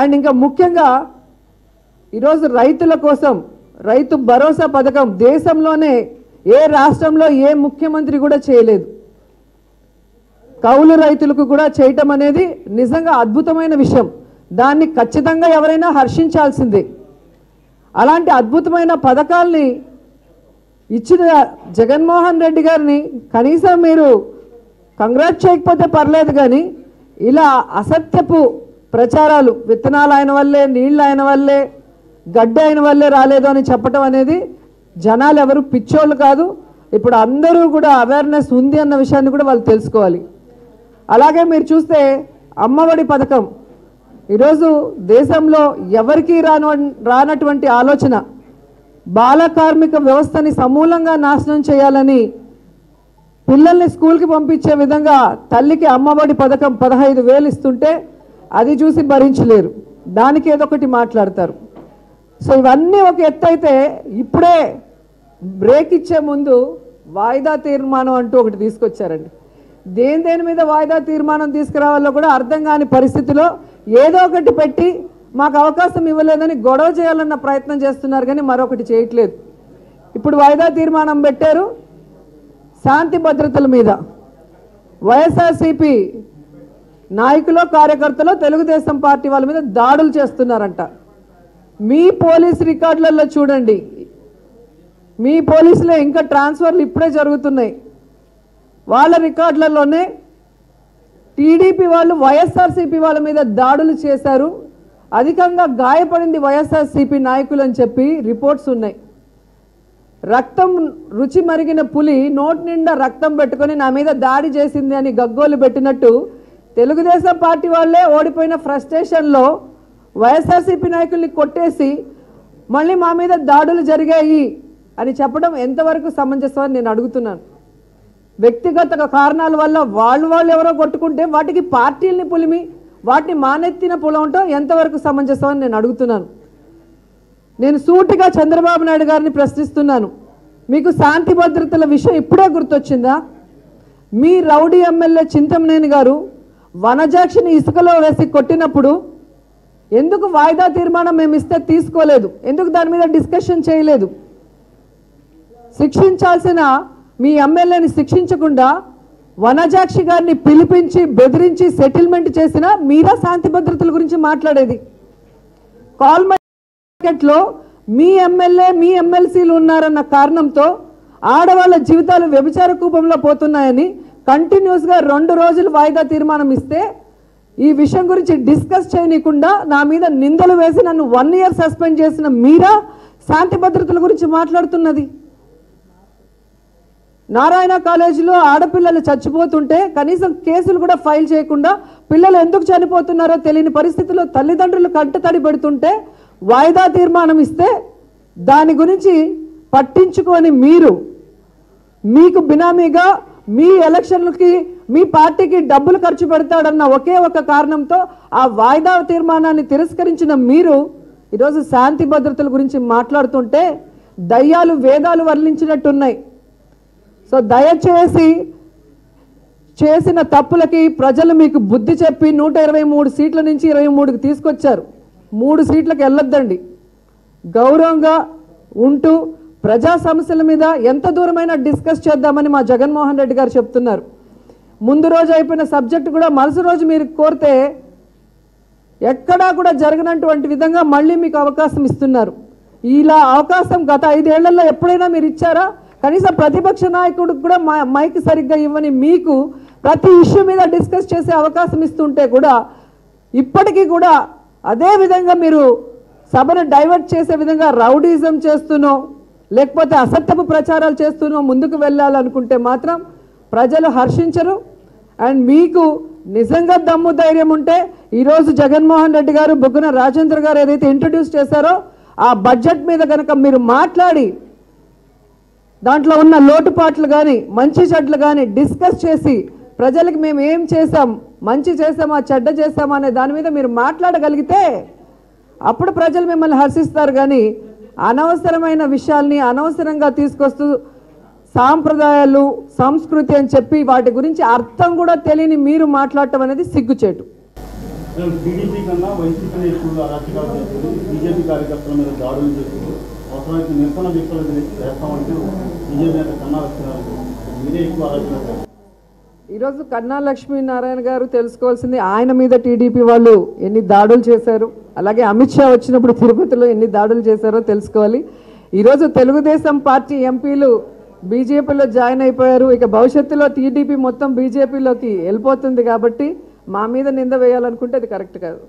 And ఇంకా ముఖ్యంగా ఈరోజు రైతుల కోసం రైతు భరోసా పథకం దేశంలోనే ఏ రాష్ట్రంలో ఏ ముఖ్యమంత్రి కూడా చేయలేదు. కౌలు రైతులకు కూడా చేయటం అనేది నిజంగా అద్భుతమైన విషయం. దాన్ని ఖచ్చితంగా ఎవరైనా హర్షించాల్సిందే. అలాంటి అద్భుతమైన పథకాల్ని ఇచ్చిన జగన్మోహన్ రెడ్డి గారిని కనీసం మీరు కంగ్రాట్ చేయకపోతే పర్లేదు కానీ ఇలా అసత్యపు ప్రచారాలు విత్తనాలు ఆయన వల్లే నీళ్ళు ఆయన వల్లే గడ్డి ఆయన వల్లే రాలేదు అని చెప్పటం అనేది జనాలు ఎవరు పిచ్చోళ్ళు కాదు. ఇప్పుడు అందరూ కూడా అవేర్నెస్ ఉంది అన్న విషయాన్ని కూడా వాళ్ళు తెలుసుకోవాలి. అలాగే మీరు చూస్తే అమ్మఒడి పథకం. ఈరోజు దేశంలో ఎవరికీ రాను రానటువంటి ఆలోచన బాల కార్మిక వ్యవస్థని సమూలంగా నాశనం చేయాలని పిల్లల్ని స్కూల్కి పంపించే విధంగా తల్లికి అమ్మఒడి పథకం పదహైదు వేలు ఇస్తుంటే అది చూసి భరించలేరు. దానికి ఏదో ఒకటి మాట్లాడతారు. సో ఇవన్నీ ఒక ఎత్తు అయితే ఇప్పుడే బ్రేక్ ఇచ్చే ముందు వాయిదా తీర్మానం అంటూ ఒకటి తీసుకొచ్చారండి. దేని దేని మీద వాయిదా తీర్మానం తీసుకురావాలో కూడా అర్థం కాని పరిస్థితిలో ఏదో ఒకటి పెట్టి మాకు అవకాశం ఇవ్వలేదని గొడవ చేయాలన్న ప్రయత్నం చేస్తున్నారు కానీ మరొకటి చేయట్లేదు. ఇప్పుడు వాయిదా తీర్మానం పెట్టారు. శాంతి భద్రతల మీద. వైఎస్ఆర్సీపీ నాయకులు కార్యకర్తలు తెలుగుదేశం పార్టీ వాళ్ళ మీద దాడులు చేస్తున్నారంట. మీ పోలీస్ రికార్డులలో చూడండి. మీ పోలీసులో ఇంకా ట్రాన్స్ఫర్లు ఇప్పుడే జరుగుతున్నాయి. వాళ్ళ రికార్డులలోనే టీడీపీ వాళ్ళు వైఎస్ఆర్సీపీ వాళ్ళ మీద దాడులు చేశారు. అధికంగా గాయపడింది వైఎస్ఆర్సీపీ నాయకులు అని చెప్పి రిపోర్ట్స్ ఉన్నాయి. రక్తం రుచి మరిగిన పులి నోటి నిండా రక్తం పెట్టుకొని నా మీద దాడి చేసింది అని గగ్గోలు పెట్టినట్టు తెలుగుదేశం పార్టీ వాళ్ళే ఓడిపోయిన ఫ్రస్ట్రేషన్లో వైఎస్ఆర్సీపీ నాయకుల్ని కొట్టేసి మళ్ళీ మా మీద దాడులు జరిగాయి అని చెప్పడం ఎంతవరకు సమంజసం అని నేను అడుగుతున్నాను. వ్యక్తిగత కారణాల వల్ల వాళ్ళు వాళ్ళు ఎవరో కొట్టుకుంటే వాటికి పార్టీల్ని పులిమి వాటిని మానెత్తిన పులవటం ఎంతవరకు సమంజసం అని నేను అడుగుతున్నాను. నేను సూటిగా చంద్రబాబు నాయుడు గారిని ప్రశ్నిస్తున్నాను. మీకు శాంతి భద్రతల విషయం ఇప్పుడే గుర్తొచ్చిందా? మీ రౌడీ ఎమ్మెల్యే చింతమనేని గారు వనజాక్షిని ఇసుకలో వేసి కొట్టినప్పుడు ఎందుకు వాయిదా తీర్మానం మేము ఇస్తే తీసుకోలేదు? ఎందుకు దాని మీద డిస్కషన్ చేయలేదు? శిక్షించాల్సిన మీ ఎమ్మెల్యేని శిక్షించకుండా వనజాక్షి గారిని పిలిపించి బెదిరించి సెటిల్మెంట్ చేసిన మీరా శాంతి భద్రతల గురించి మాట్లాడేది? కాల్ మార్కెట్లో మీ ఎమ్మెల్యే మీ ఎమ్మెల్సీలు ఉన్నారన్న కారణంతో ఆడవాళ్ళ జీవితాలు వ్యభిచార కూపంలో పోతున్నాయని కంటిన్యూస్గా రెండు రోజులు వాయిదా తీర్మానం ఇస్తే ఈ విషయం గురించి డిస్కస్ చేయనీయకుండా నా మీద నిందలు వేసి నన్ను వన్ ఇయర్ సస్పెండ్ చేసిన మీరా శాంతి భద్రతల గురించి మాట్లాడుతున్నది. నారాయణ కాలేజీలో ఆడపిల్లలు చచ్చిపోతుంటే కనీసం కేసులు కూడా ఫైల్ చేయకుండా పిల్లలు ఎందుకు చనిపోతున్నారో తెలియని పరిస్థితిలో తల్లిదండ్రులు కంటతడి పెడుతుంటే వాయిదా తీర్మానం ఇస్తే దాని గురించి పట్టించుకొని మీరు మీకు బినామీగా మీ ఎలక్షన్లకి మీ పార్టీకి డబ్బులు ఖర్చు పెడతాడన్న ఒకే ఒక కారణంతో ఆ వాయిదా తీర్మానాన్ని తిరస్కరించిన మీరు ఈరోజు శాంతి భద్రతల గురించి మాట్లాడుతుంటే దయ్యాలు వేదాలు వర్ణించినట్టున్నాయి. సో దయచేసి చేసిన తప్పులకి ప్రజలు మీకు బుద్ధి చెప్పి నూట ఇరవై మూడు సీట్ల నుంచి ఇరవై మూడుకి తీసుకొచ్చారు. మూడు సీట్లకు వెళ్ళొద్దండి. గౌరవంగా ఉంటూ ప్రజా సమస్యల మీద ఎంత దూరమైనా డిస్కస్ చేద్దామని మా జగన్మోహన్ రెడ్డి గారు చెప్తున్నారు. ముందు రోజు అయిపోయిన సబ్జెక్ట్ కూడా మరుసటి రోజు మీరు కోరితే ఎక్కడా కూడా జరగనటువంటి విధంగా మళ్ళీ మీకు అవకాశం ఇస్తున్నారు. ఇలా అవకాశం గత ఐదేళ్ళలో ఎప్పుడైనా మీరు ఇచ్చారా? కనీసం ప్రతిపక్ష నాయకుడికి కూడా మా మైక్ సరిగ్గా ఇవ్వని మీకు ప్రతి ఇష్యూ మీద డిస్కస్ చేసే అవకాశం ఇస్తుంటే కూడా ఇప్పటికీ కూడా అదే విధంగా మీరు సభను డైవర్ట్ చేసే విధంగా రౌడీజం చేస్తూనో లేకపోతే అసత్యపు ప్రచారాలు చేస్తూనో ముందుకు వెళ్ళాలనుకుంటే మాత్రం ప్రజలు హర్షించరు. అండ్ మీకు నిజంగా దమ్ము ధైర్యం ఉంటే ఈరోజు జగన్మోహన్ రెడ్డి గారు బొగ్గున రాజేంద్ర గారు ఏదైతే ఇంట్రడ్యూస్ చేశారో ఆ బడ్జెట్ మీద కనుక మీరు మాట్లాడి దాంట్లో ఉన్న లోటుపాట్లు కానీ మంచి చెడ్లు కానీ డిస్కస్ చేసి ప్రజలకు మేము ఏం చేసాం మంచి చేసామా చెడ్డ చేసామా అనే దాని మీద మీరు మాట్లాడగలిగితే అప్పుడు ప్రజలు మిమ్మల్ని హర్షిస్తారు కానీ అనవసరమైన విషయాల్ని అనవసరంగా తీసుకొస్తూ సాంప్రదాయాలు సంస్కృతి అని చెప్పి వాటి గురించి అర్థం కూడా తెలియని మీరు మాట్లాడటం అనేది సిగ్గుచేటు. బీజేపీ నిరసన వ్యక్తులు చేస్తామంటే బీజేపీ కన్నా మీరే ఎక్కువ ఈరోజు కన్నా లక్ష్మీనారాయణ గారు తెలుసుకోవాల్సింది ఆయన మీద టీడీపీ వాళ్ళు ఎన్ని దాడులు చేశారు అలాగే అమిత్ షా వచ్చినప్పుడు తిరుపతిలో ఎన్ని దాడులు చేశారో తెలుసుకోవాలి. ఈరోజు తెలుగుదేశం పార్టీ ఎంపీలు బీజేపీలో జాయిన్ అయిపోయారు. ఇక భవిష్యత్తులో టీడీపీ మొత్తం బీజేపీలోకి వెళ్ళిపోతుంది కాబట్టి మా మీద నింద వేయాలనుకుంటే అది కరెక్ట్ కాదు.